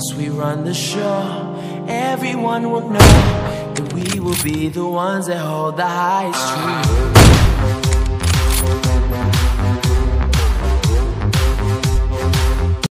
Once we run the show, everyone will know that we will be the ones that hold the highest truth.